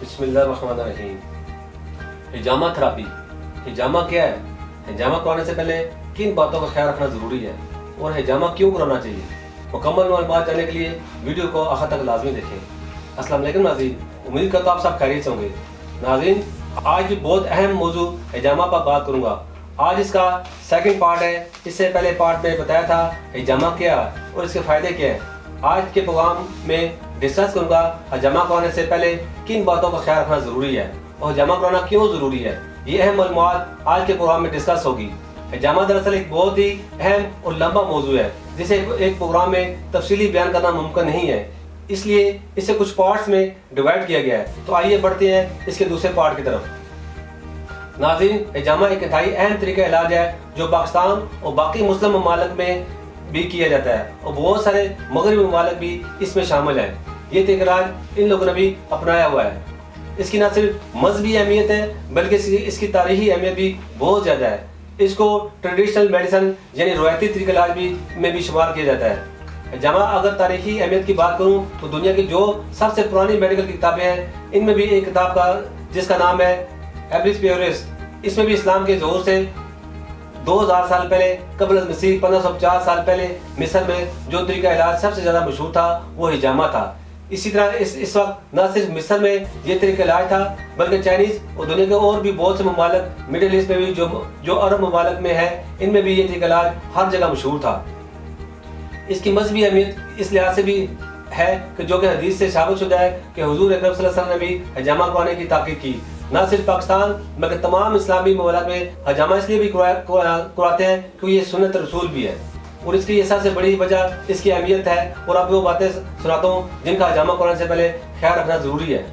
बिस्मिल्लाहिर्रहमानिर्रहीम। हिजामा थेरापी। हिजामा क्या है? हिजामा करवाने से पहले किन बातों का ख्याल रखना ज़रूरी है? और हिजामा क्यों कराना चाहिए? मुकम्मल मालूम जानने के लिए वीडियो को आखिर तक लाजमी देखें। अस्सलाम वालेकुम नाजीन उम्मीद करता हूँ आप सब खैरियत होंगे। नाजीन आज भी बहुत अहम मौजू हिजामा पर बात करूँगा। आज इसका सेकंड पार्ट है। इससे पहले पार्ट में बताया था हिजामा क्या और इसके फ़ायदे क्या हैं। आज के प्रोग्राम में डिस्कस करूँगा जमा कराने से पहले, किन बातों का ख्याल रखना ज़रूरी है और जमा कराना क्यों ज़रूरी है? ये अहम मालूम आज के प्रोग्राम में डिस्कस होगी। जमा दरअसल एक बहुत ही अहम और लंबा मौजू है, जिसे एक प्रोग्राम में तफसीली बयान करना मुमकिन नहीं है। इसलिए इसे कुछ पार्ट्स में डिवाइड किया गया है। तो आइए बढ़ते हैं इसके दूसरे पार्ट की तरफ़। नाजिन हिजामा एक इंतहाई अहम तरीका इलाज है, जो पाकिस्तान और बाकी मुस्लिम ममालक में भी किया जाता है और बहुत सारे मगरबी ममालक भी इसमें शामिल हैं। ये तकरार इन लोगों ने भी अपनाया हुआ है। इसकी न सिर्फ़ मजहबी अहमियत है, बल्कि इसकी तारीखी अहमियत भी बहुत ज़्यादा है। इसको ट्रेडिशनल मेडिसन यानी रवायती तरीके इलाज भी, में भी शुमार किया जाता है। जमा अगर तारीखी अहमियत की बात करूँ तो दुनिया की जो सबसे पुरानी मेडिकल किताबें हैं, इनमें भी एक किताब का, जिसका नाम है एवरिस प्योरिस इसमें भी इस्लाम के ज़ोर से 2000 साल पहले कबल मसीह पंद्रह साल पहले मिस्र में जो तरीका इलाज सबसे ज़्यादा मशहूर था, वो हिजामा था। इसी तरह इस इस वक्त न सिर्फ़ मिस्र में ये तरीका इलाज था, बल्कि चाइनीज़ और दुनिया के और भी बहुत से ममालक, मिडिल ईस्ट में भी जो जो अरब ममालक में है, इनमें भी ये तरीका इलाज हर जगह मशहूर था। इसकी मजहबी अहमियत इस लिहाज से भी है कि जो कि हदीस से साबित शुदा है कि हजूर अकरम ने भी हजामा करवाने की ताकीद की। न सिर्फ़ पाकिस्तान बल्कि तमाम इस्लामी ममालक में हजामा इसलिए भी करवाते हैं क्योंकि ये सुनत रसूल भी है। और इसकी सबसे बड़ी वजह, इसकी अहमियत है, और आप वो बातें सुनाता हूँ जिनका हजामा कराने से पहले ख्याल रखना ज़रूरी है।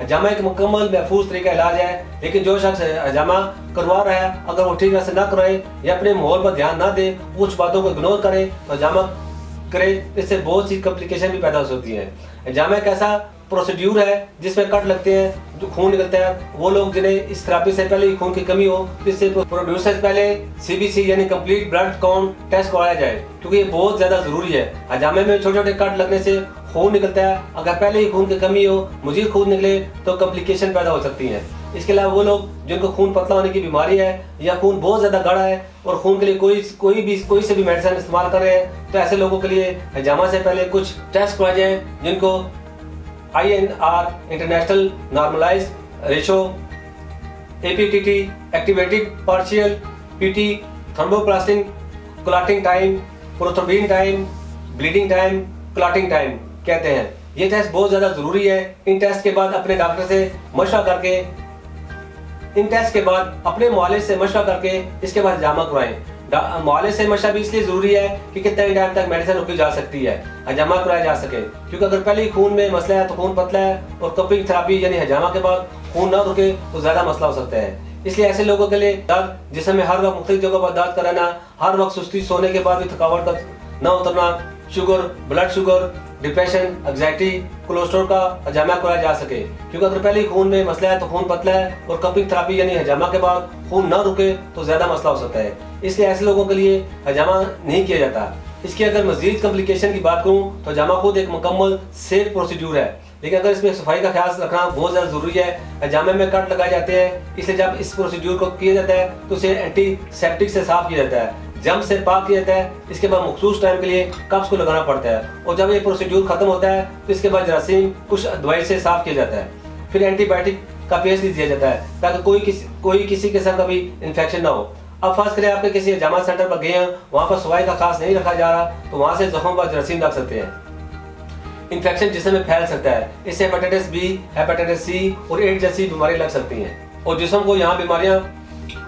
हजामा एक मुकम्मल, महफूज तरीका इलाज है, लेकिन जो शख्स हजामा करवा रहा है, अगर वो ठीक से ना करवाए या अपने माहौल पर ध्यान ना दे कुछ बातों को इग्नोर करे तो हजामा करे, इससे बहुत सी कॉम्प्लिकेशन भी पैदा हो सकती है। हजामा एक ऐसा प्रोसीड्यूर है, जिसमें कट लगते हैं, जो खून निकलता है, वो लोग जिन्हें इस थेरापी से पहले खून की कमी हो, इससे प्रोड्यूसर से पहले सीबीसी यानी कंप्लीट ब्लड काउंट टेस्ट करवाया जाए, क्योंकि ये बहुत ज़्यादा ज़रूरी है। हजामे में छोटे छोटे कट लगने से खून निकलता है। अगर पहले ही खून की कमी हो, मुझे खून निकले तो कम्प्लिकेशन पैदा हो सकती है। इसके अलावा वो लोग, जिनको खून पतला होने की बीमारी है, या खून बहुत ज़्यादा गाढ़ा है, और खून के लिए कोई कोई भी, कोई से भी मेडिसिन इस्तेमाल कर रहे हैं तो ऐसे लोगों के लिए हजामा से पहले कुछ टेस्ट करवाए जाए, जिनको I N R international normalise ratio APTT activated partial PT thromboplastin clotting time bleeding time clotting time कहते हैं। ये टेस्ट बहुत ज़्यादा ज़रूरी है। इन टेस्ट के बाद अपने डॉक्टर से मशवरा करके, इन टेस्ट के बाद अपने मालिश से मशवरा करके इसके बाद जामा करवाएँ। मालिश से मशा भी इसलिए ज़रूरी है कि कितने टाइम तक मेडिसिन रुकी जा सकती है, हजामा कराया जा सके। क्योंकि अगर पहले ही खून में मसला है तो खून पतला है और कपिंग थेरापी यानी हजामा के बाद खून ना रुके तो ज़्यादा मसला हो सकता है। इसलिए ऐसे लोगों के लिए दर्द जिसमें हर वक्त मुख्तु जगह पर दर्द कराना हर वक्त सुस्ती, सोने के बाद भी थकावट का न उतरना, sugar blood sugar depression anxiety cholesterol का हजामा कराया जा सके। क्योंकि अगर पहले ही खून में मसला है तो खून पतला है और कपिंग थेरापी यानी हजामा के बाद खून न रुके तो ज़्यादा मसला हो सकता है। इसलिए ऐसे लोगों के लिए हजामा नहीं किया जाता। इसकी अगर मजीद कम्प्लिकेशन की बात करूँ तो हजामा खुद एक मुकम्मल सेफ़ प्रोसीड्यूर है। लेकिन अगर इसमें सफ़ाई का ख्याल रखना बहुत ज़्यादा ज़रूरी है, हजामे में कट लगाए जाते हैं, इसलिए जब इस प्रोसीड्यूर को किया जाता है तो उसे एंटी सेप्टिक से साफ़ किया जाता है। जम से पाक किया जाता है, इसके बाद मखसूस टाइम के लिए कप्स को लगाना पड़ता है। और जब ये प्रोसीड्यूर खत्म होता है तो इसके बाद जरासीम कुछ दवाई से साफ़ किया जाता है। फिर एंटीबायोटिक का पेस्ट दिया जाता है, ताकि कोई किसी कोई किसी का भी इन्फेक्शन ना हो। अब फ़र्स्ट करें आपके किसी जमा सेंटर पर गए हैं, वहाँ पर सफ़ाई का खास नहीं रखा जा रहा तो वहाँ से जख्म पर जरासीम लग सकते हैं। इन्फेक्शन जिसम में फैल सकता है, इससे हेपेटाइटिस बी हेपेटाइटिस सी और एड जैसी बीमारी लग सकती हैं। और जिसम को यहाँ बीमारियाँ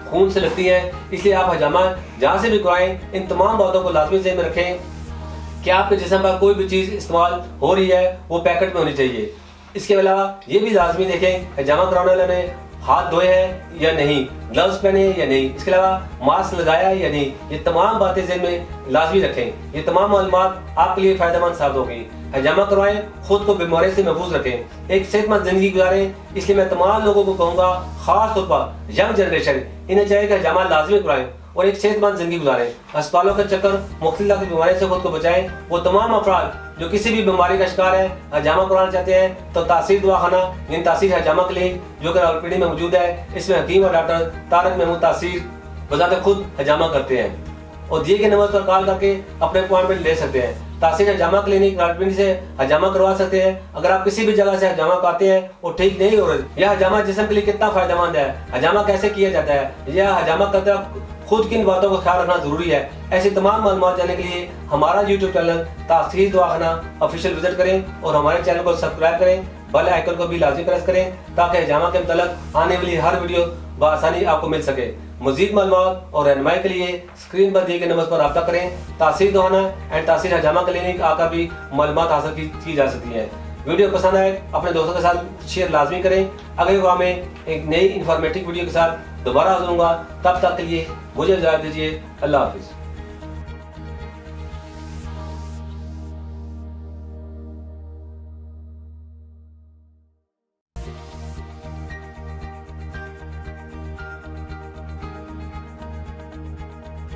खून से लगती हैं, इसलिए आप हजामा जहाँ से भी कराएँ, इन तमाम बातों को लाजमी जहन में रखें कि आपके जिसम पर कोई भी चीज़ इस्तेमाल हो रही है, वो पैकेट में होनी चाहिए। इसके अलावा ये भी लाजमी देखें, हजामा कराने वाले ने हाथ धोए हैं या नहीं ग्लव्स पहने या नहीं, इसके अलावा मास्क लगाया है या नहीं, ये तमाम बातें जेन में लाजमी रखें। ये तमाम मालूम आपके लिए फ़ायदेमंद साबित होगी। हजामा करवाएँ, खुद को बीमारी से महफूज रखें। एक सेहतमंद ज़िंदगी गुजारें, इसलिए मैं तमाम लोगों को कहूँगा खास तौर पर यंग जनरेशन इन्हें चाहिए कि हजामा लाजमी करवाएँ। और एक सेहतमंद ज़िंदगी गुजारें। अस्पतालों के चक्कर, मुख्तलिफ़ की बीमारी से खुद को बचाएँ। वो तमाम अफराद जो किसी भी बीमारी का शिकार है हजामा कराना चाहते हैं तो तासीर दवाखाना इन तासीर हजामा क्लिनिक जो कि रावलपिंडी में मौजूद है, इसमें हकीम और डॉक्टर तारक महमूद तासीर बजाते खुद हजामा करते हैं। और दिए गए नंबर पर कॉल करके अपने अपॉइंटमेंट ले सकते हैं। तासीर हजामा क्लिनिक राजपिंडी से हजामा करवा सकते हैं। अगर आप किसी भी जगह से हजामा करते हैं और ठीक नहीं हो रहे यह हजामा जिसम के लिए कितना फ़ायदेमंद है? हजामा कैसे किया जाता है? यह हजामा करते खुद किन बातों का ख्याल रखना ज़रूरी है। ऐसी तमाम मालूम जानने के लिए हमारा यूट्यूब चैनल तासीर दवाखाना ऑफिशियल विज़िट करें और हमारे चैनल को सब्सक्राइब करें बेल आइकन को भी लाजमी प्रेस करें ताकि हजामा के मतलब आने वाली हर वीडियो बसानी आपको मिल सके। मजीद मालूम और रहनमाई के लिए स्क्रीन पर दिए गए नंबर पर रब्ता करें। तासीर दवाना एंड तासीर हजामा क्लिनिक आकर भी मालूम हासिल की, की जा सकती है। वीडियो पसंद आए अपने दोस्तों के साथ शेयर लाजमी करें। अगले बार में एक नई इन्फॉर्मेटिव वीडियो के साथ दोबारा हाजिर तब तक के लिए मुझे इजाज़त दीजिए। अल्लाह हाफिज़।